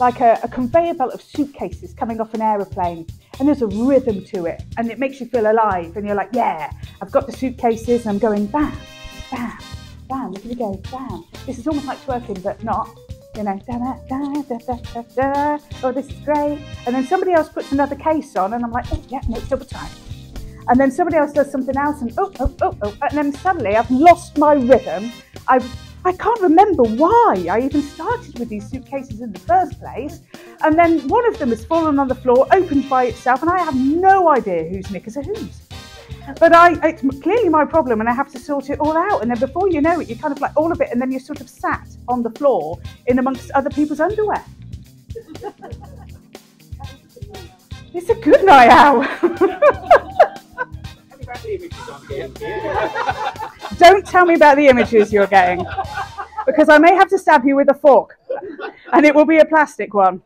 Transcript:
like a, a conveyor belt of suitcases coming off an aeroplane. And there's a rhythm to it, and it makes you feel alive. And you're like, yeah, I've got the suitcases, and I'm going bam, bam, bam. Look at me go, bam. This is almost like twerking, but not. You know, da da da da da da da. Oh, this is great. And then somebody else puts another case on, and I'm like, oh yeah, no, it's double time. And then somebody else does something else, and oh, oh, oh, oh. And then suddenly I've lost my rhythm. I've I can't remember why I even started with these suitcases in the first place. And then one of them has fallen on the floor, opened by itself, and I have no idea whose knickers are whose. But I, it's clearly my problem, and I have to sort it all out. And then before you know it, you're kind of like all of it, and then you're sort of sat on the floor in amongst other people's underwear. it's a good night out. Don't tell me about the images you're getting, because I may have to stab you with a fork, and it will be a plastic one.